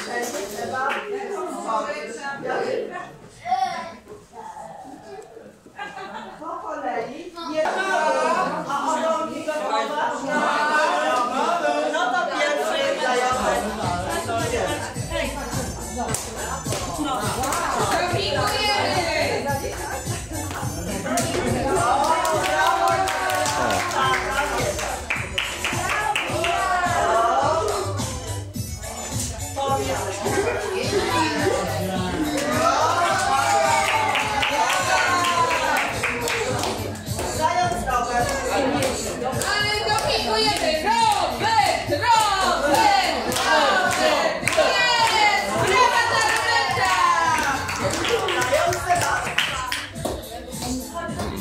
Dziękujemy!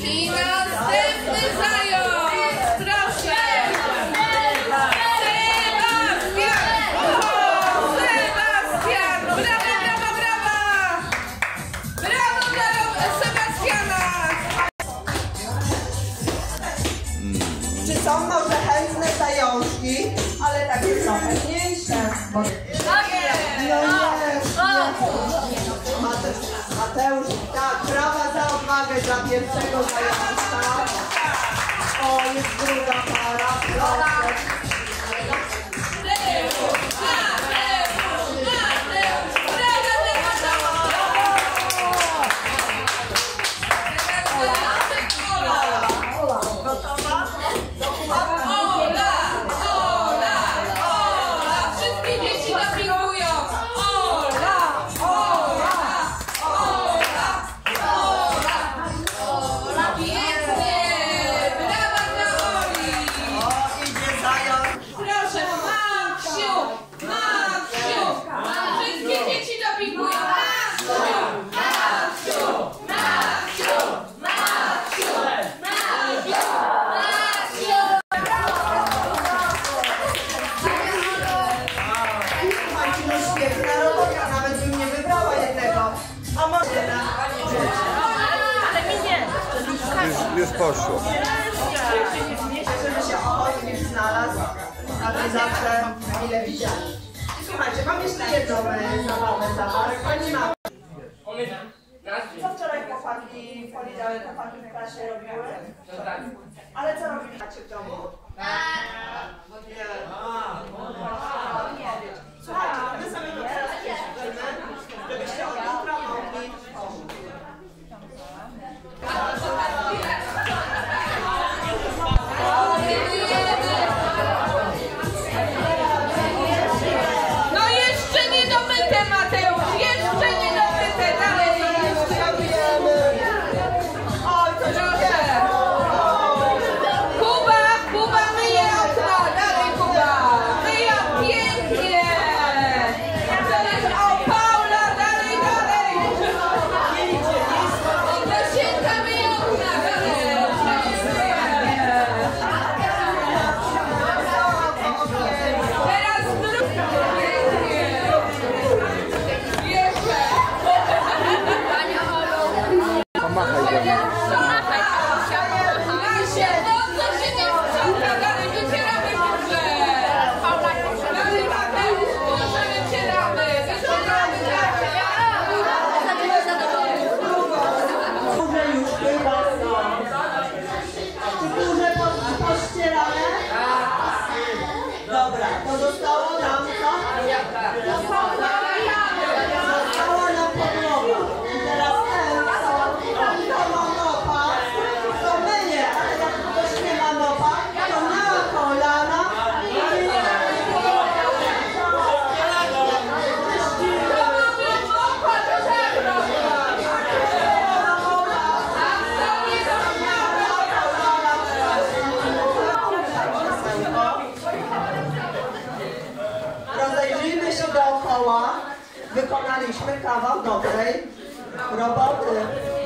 I następny zając! Proszę! Sebastian! Sebastian! Brawa, brawa, brawa! Brawo dla Sebastiana! Czy są może chętne zajączki? Ale takie są pewniejsze. Bo... No! no, no. pierwszego zajęcia. O, jest druga para. Loda! już poszło. Znalazł, ale zawsze ile widziałem. Słuchajcie, mam jeszcze jedną e, zabawę dla Was. Pani ma. Co wczoraj chłopaki w poniedziałek chłopaki w klasie robiły? Ale co robiliście w domu? wykonaliśmy kawał dobrej roboty.